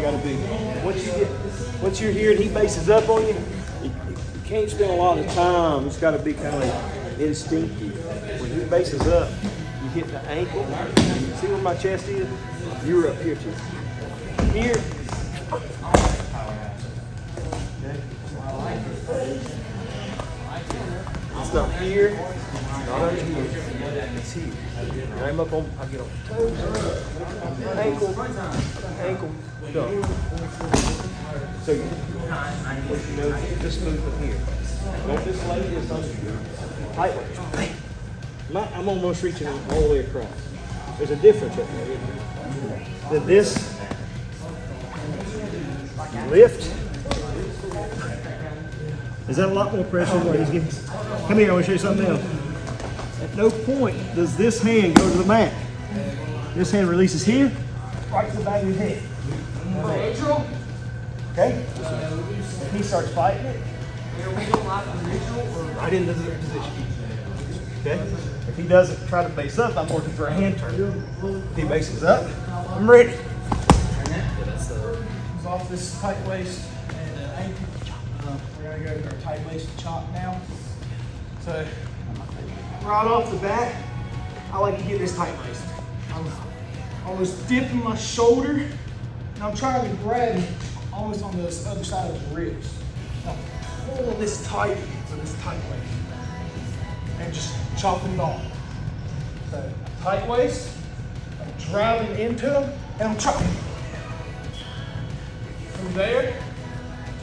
gotta be. Once you get, once you're here and he bases up on you, you, can't spend a lot of time. It's gotta be kind of instinctive. When he bases up, you hit the ankle. You see where my chest is? You're up here too. Here. Not here, It's I'm on, ankle, ankle. So what just here. Don't under you. Tight. My, I'm almost reaching all the way across. There's a difference up there? Then this, lift. Is that a lot more pressure than he's giving? Come here, I want to show you something else. At no point does this hand go to the mat. This hand releases here, right to the back of your head. Okay? If he starts fighting it, right into the position. Okay? If he doesn't try to base up, I'm working for a hand turn. If he bases up, I'm ready. Comes off this tight waist and uh, ankle. Uh, we're gonna go to our tight waist chop now. So right off the bat, I like to get this tight waist. I'm almost dipping my shoulder, and I'm trying to grab almost on the other side of the ribs. Now pull this tight with this tight waist, and just chopping it off. So tight waist, I'm driving into them, and I'm chopping. From there,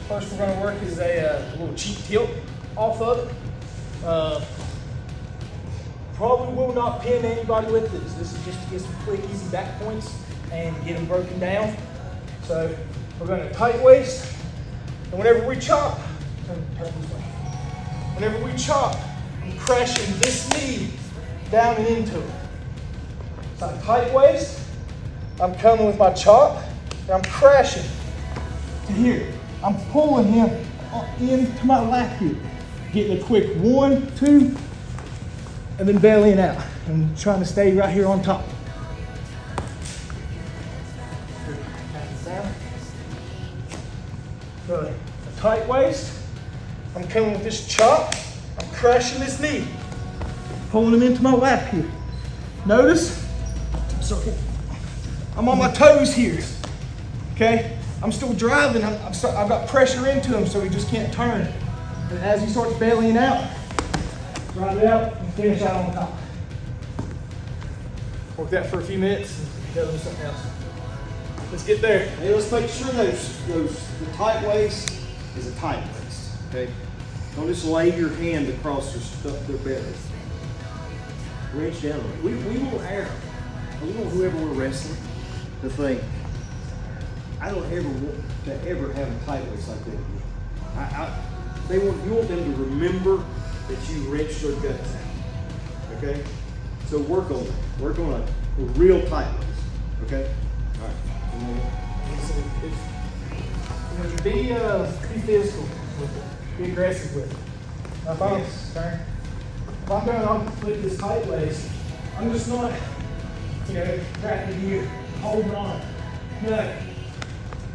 first we're to work is a, uh, little cheap tilt off of it. Uh, probably will not pin anybody with this. This is just to get some quick, easy back points and get them broken down. So we're going to tight waist, and whenever we chop. Whenever we chop, I'm crashing this knee down and into it. So tight waist, I'm coming with my chop, and I'm crashing to here. I'm pulling him into my lap here. Getting a quick one, two, and then bellying out. I'm trying to stay right here on top. Good. A tight waist. I'm coming with this chop. I'm crashing this knee. Pulling him into my lap here. Notice, circle. I'm on my toes here. Okay? I'm still driving. Start, I've got pressure into him, so he just can't turn. And as he starts bellying out, ride it out and finish out on top. Work that for a few minutes and go do something else. Let's get there. Hey, let's make sure those, those, the tight waist is a tight waist, okay? Don't just lay your hand across their stuff, their belly. Reach down. We, we want Aaron, we want whoever we're wrestling to think, I don't ever want to ever have a tight waist like that again. I, I, they want, you want them to remember that you wrench their guts out, okay? So work on that. Work on a, a real tight waist, okay? All right. Be, uh, be physical with it. Be aggressive with it. If I'm, sorry, if I'm going on with this tight waist, I'm just not, you know, cracking here, holding on. No.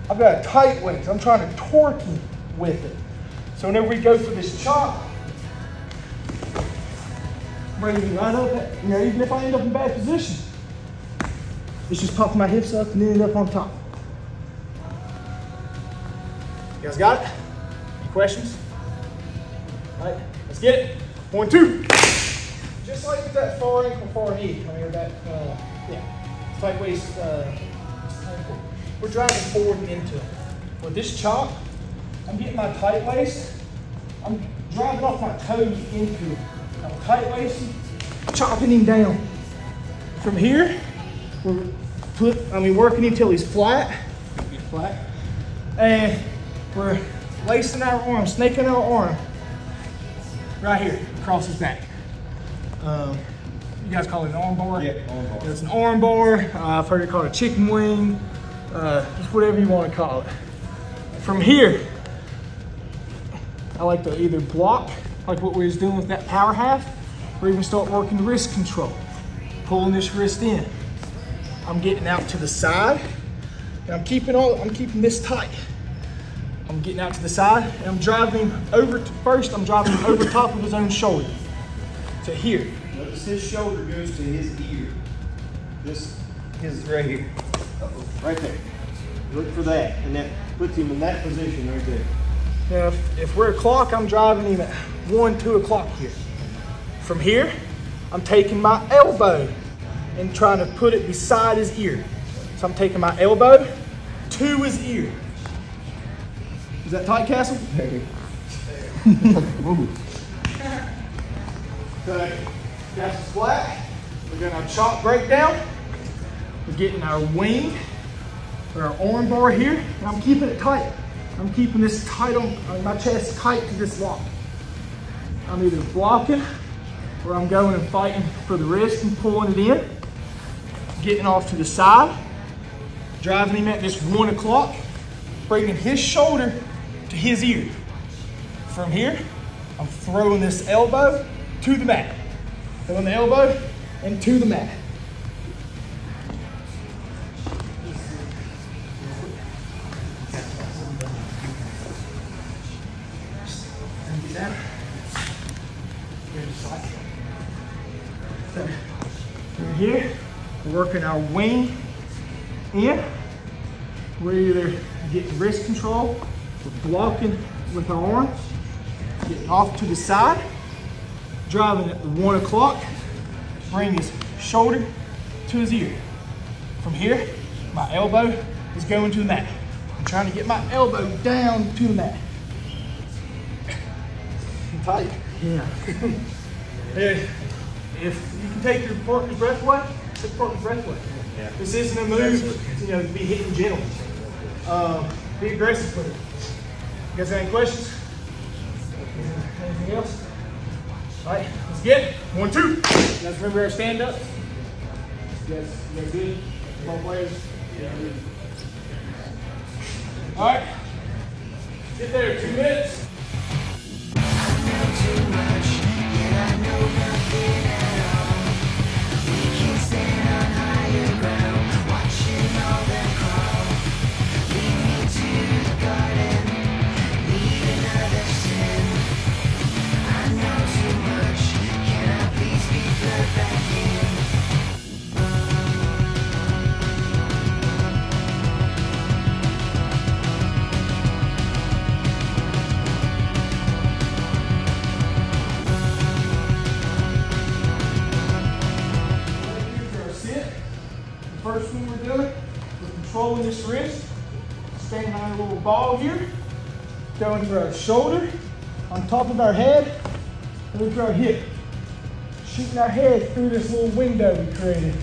I've got a tight waist. I'm trying to torque you with it. So whenever we go for this chop, right up, you know, even if I end up in bad position, it's just puff my hips up and end up on top. You guys got it? Any questions? All right, let's get it. One, two. Just like with that far ankle, far knee. I mean, that, uh, yeah, tight waist uh. We're driving forward and into it. With this chop, I'm getting my tight waist. I'm driving off my toes into it. I'm tight waist, chopping him down. From here, we're put, I mean, working until he's flat, flat, and we're lacing our arm, snaking our arm, right here, across his back. Um, you guys call it an arm bar? Yeah, arm bar. It's an arm bar. Uh, I've heard it called a chicken wing, uh, just whatever you want to call it. From here, I like to either block like what we was doing with that power half, or even start working the wrist control, pulling this wrist in. I'm getting out to the side, and I'm keeping all, I'm keeping this tight. I'm getting out to the side, and I'm driving over to, first, I'm driving over top of his own shoulder to here. Notice his shoulder goes to his ear. This is right here. Uh-oh, Right there. Look for that, and that puts him in that position right there. Now, if, if we're a clock, I'm driving him at one, two o'clock here. From here, I'm taking my elbow and trying to put it beside his ear. So I'm taking my elbow to his ear. Is that tight, Castle? Okay, Castle's flat. We're doing our chop breakdown. We're getting our wing or our arm bar here, and I'm keeping it tight. I'm keeping this tight on, my chest tight to this lock. I'm either blocking or I'm going and fighting for the wrist and pulling it in, getting off to the side, driving him at this one o'clock, bringing his shoulder to his ear. From here, I'm throwing this elbow to the mat. Throwing the elbow and to the mat. Working our wing in. We're either getting wrist control, we're blocking with our arms, getting off to the side, driving at the one o'clock, bring his shoulder to his ear. From here, my elbow is going to the mat. I'm trying to get my elbow down to the mat. Tight. Yeah. Yeah. If you can take your partner's breath away, take partner's breath away. Yeah. This isn't a move, you know, to be hitting gentle. Uh, be aggressive with it. You guys got any questions? Anything else? All right, let's get it. One, two. Let's remember our stand up. Yes, guys, you guys good? Ball players? Yeah. All right. Get there, two minutes. This wrist, standing on a little ball here, going to our shoulder, on top of our head, and then to our hip. Shooting our head through this little window we created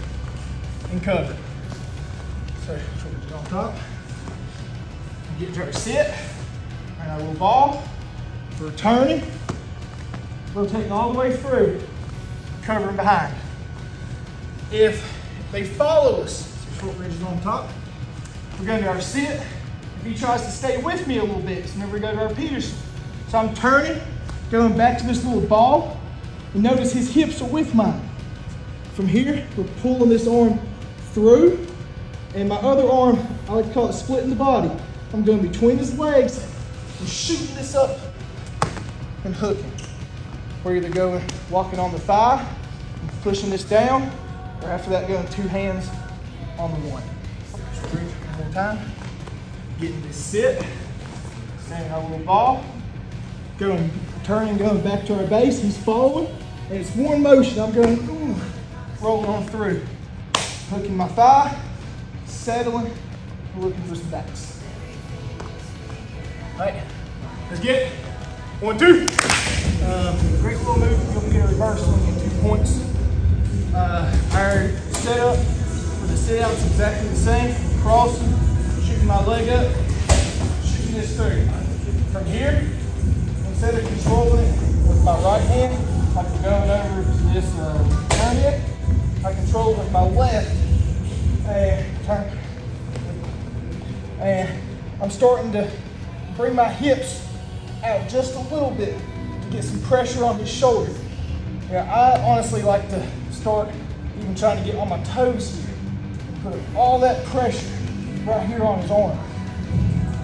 and cover. So, shoulders on top. Get to our sit, and our little ball. We're turning, rotating all the way through, covering behind if they follow us, so short ridges on top, we're going to our sit. If he tries to stay with me a little bit, so then we go to our Peterson. So I'm turning, going back to this little ball, and notice his hips are with mine. From here, we're pulling this arm through, and my other arm, I like to call it splitting the body. I'm going between his legs and shooting this up and hooking. We're either going walking on the thigh, pushing this down, or after that, going two hands on the one. Time. Getting this sit, standing our little ball, going, turning, going back to our base. He's following, and it's one motion. I'm going, ooh, rolling on through, hooking my thigh, settling, looking for some backs. All right, let's get it. One, two. Um, great little move. You'll get a reverse. We'll get two points. Uh, our setup for the sit out is exactly the same. Crossing, shooting my leg up, shooting this through. From here, instead of controlling it with my right hand, we're going over to this uh, I control it with my left and turn. And I'm starting to bring my hips out just a little bit to to get some pressure on his shoulder. Yeah, I honestly like to start even trying to get on my toes here. Put all that pressure right here on his arm.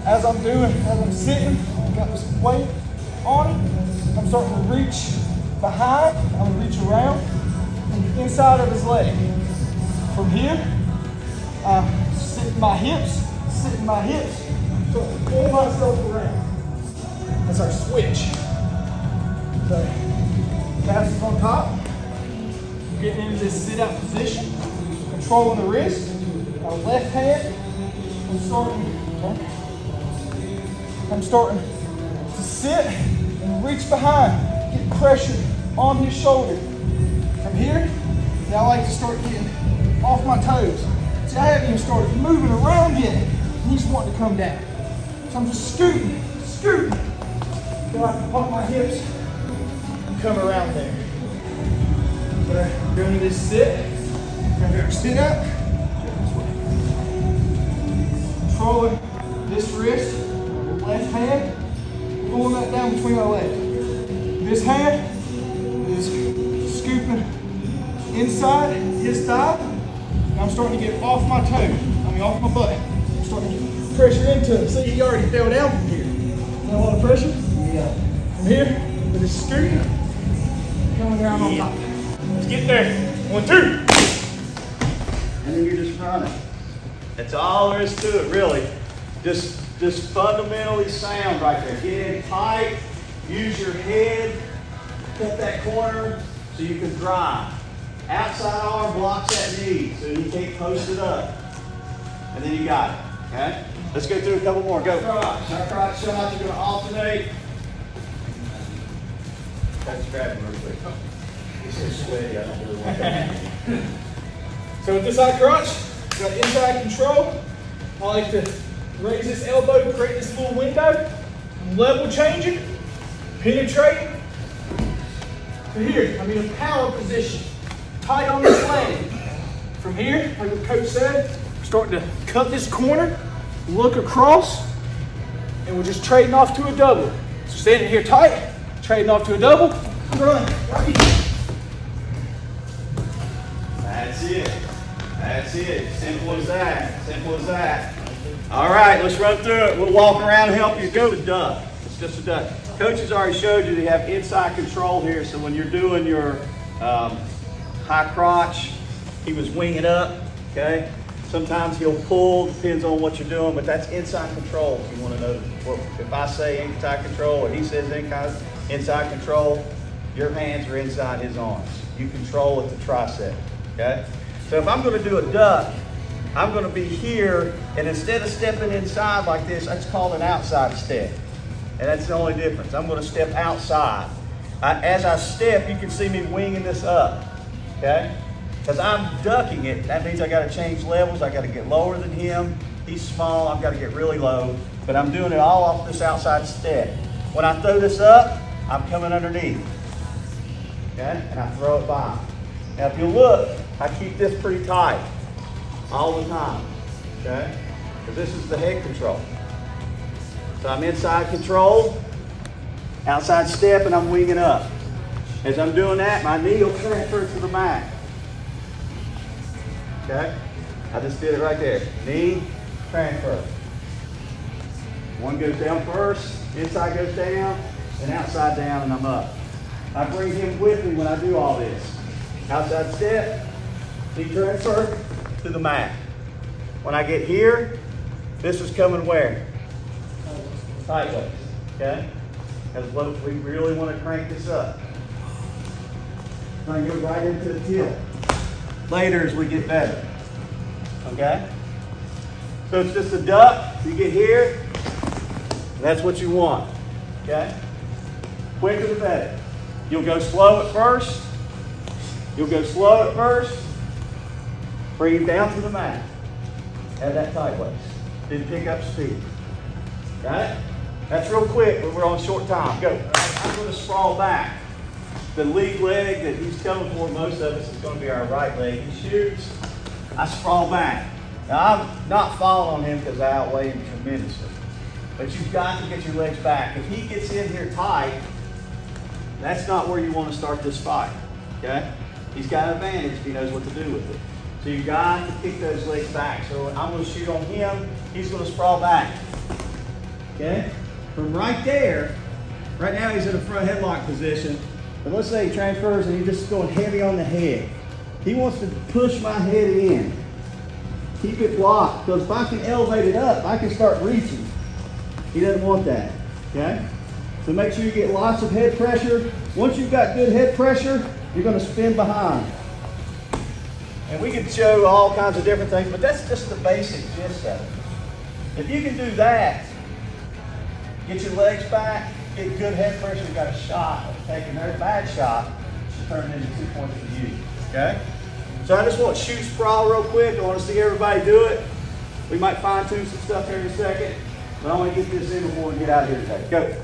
As I'm doing, as I'm sitting, I've got this weight on it. I'm starting to reach behind, I'm gonna reach around from the inside of his leg. From here, I'm sitting my hips, sitting my hips, so I pull myself around. That's our switch. So, calves on top. Getting into this sit out position, controlling the wrist. Our left hand, I'm starting, I'm starting to sit and reach behind, get pressure on his shoulder. From here, now I like to start getting off my toes. See, I haven't even started moving around yet. He's wanting to come down. So I'm just scooting, scooting. Then I can pump my hips and come around there. So we're uh, doing this sit. We're gonna sit up. Controlling this wrist, left hand, pulling that down between my legs. This hand is scooping inside his thigh. And I'm starting to get off my toe. I mean off my butt. I'm starting to get pressure into it. See, he already fell down from here. Got a lot of pressure? Yeah. From here, with his scoop, coming down on top. Let's get there. One, two. And then you're just running. That's all there is to it, really. Just, just fundamentally sound right there. Get in tight, use your head, cut that corner so you can drive. Outside arm blocks that knee so you can't post it up. And then you got it, okay? Let's go through a couple more. Go. Crotch. Our crotch shots are going to alternate. Let's grab him real quick. He's oh. so sweaty, I don't really want to. So with this side crunch, got inside control. I like to raise this elbow, create this little window. I'm level changing, penetrating. To here, I'm in a power position. Tight on this leg. From here, like the coach said, we're starting to cut this corner, look across, and we're just trading off to a double. So standing here tight, trading off to a double, run. That's it. That's it. Simple as that. Simple as that. All right, let's run through it. We'll walk around and help you. Go a duck. It's just a duck. Coach has already showed you they have inside control here, so when you're doing your um, high crotch, he was winging up, okay? Sometimes he'll pull, depends on what you're doing, but that's inside control if you want to know. If I say inside control or he says inside, inside control, your hands are inside his arms. You control at the tricep, okay? So if I'm going to do a duck, I'm going to be here, and instead of stepping inside like this, that's called an outside step. And that's the only difference. I'm going to step outside. I, as I step, you can see me winging this up, okay? Because I'm ducking it, that means I got to change levels. I got to get lower than him. He's small, I've got to get really low. But I'm doing it all off this outside step. When I throw this up, I'm coming underneath, okay? And I throw it by. Now if you look, I keep this pretty tight all the time, okay? Because this is the head control. So I'm inside control, outside step, and I'm winging up. As I'm doing that, my knee will transfer to the mat. Okay? I just did it right there. Knee, transfer. One goes down first, inside goes down, and outside down, and I'm up. I bring him with me when I do all this. Outside step, knee transfer to the mat. When I get here, this is coming where? Sideways, okay? Because what we really want to crank this up. Try and get right into the tilt. Later as we get better, okay? So it's just a duck. You get here, that's what you want, okay? Quicker the better. You'll go slow at first. You'll go slow at first. Bring him down to the mat. Have that tight waist. Then pick up speed. Got it? That's real quick, but we're on short time. Go. I'm going to sprawl back. The lead leg that he's coming for, most of us, is going to be our right leg. He shoots. I sprawl back. Now, I'm not falling on him because I outweigh him tremendously. But you've got to get your legs back. If he gets in here tight, That's not where you want to start this fight. Okay? He's got an advantage he knows what to do with it. So you got to kick those legs back. So I'm going to shoot on him. He's going to sprawl back. Okay? From right there, right now he's in a front headlock position. But let's say he transfers and he's just going heavy on the head. He wants to push my head in. Keep it locked, because if I can elevate it up, I can start reaching. He doesn't want that, okay? So make sure you get lots of head pressure. Once you've got good head pressure, you're gonna spin behind. And we could show all kinds of different things, but that's just the basic gist of it. If you can do that, get your legs back, get good head pressure, you've got a shot of taking their bad shot to turn into two points for you, okay? So I just want to shoot sprawl real quick. I want to see everybody do it. We might fine tune some stuff here in a second, but I want to get this in before we get out of here today. Go.